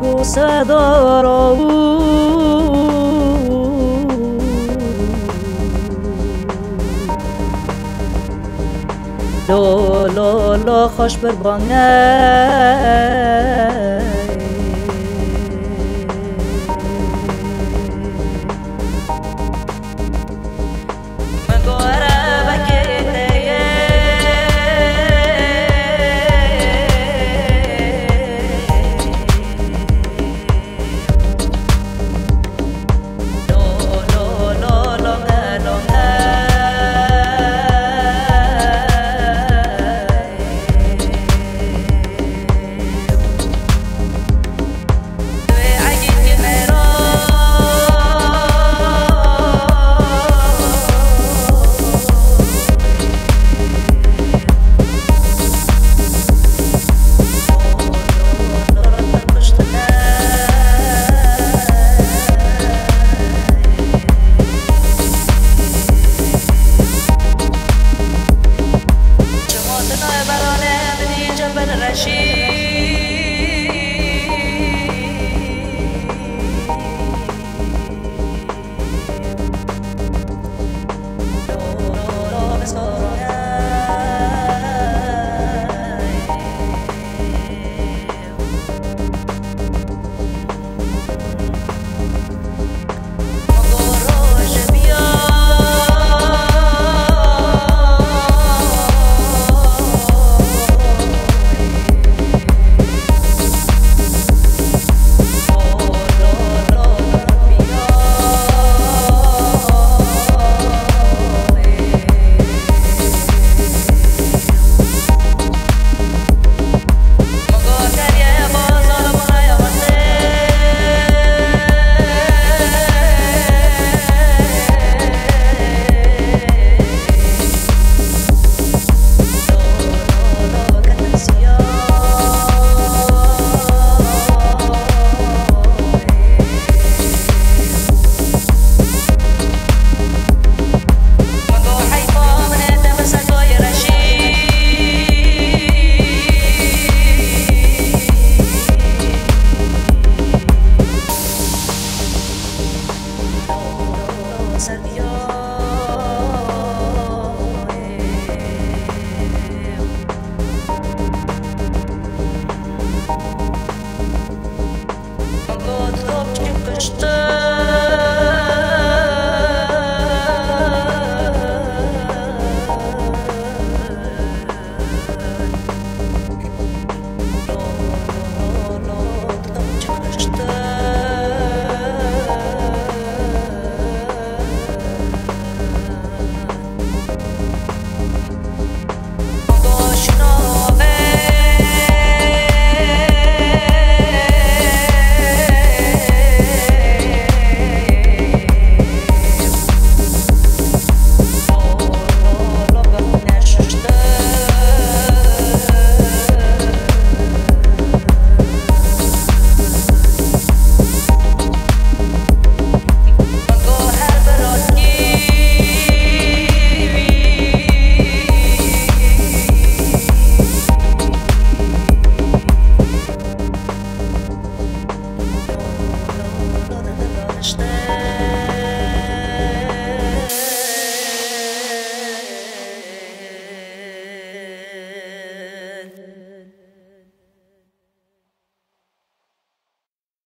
بوسه دارا لا لا لا خوش بر بانه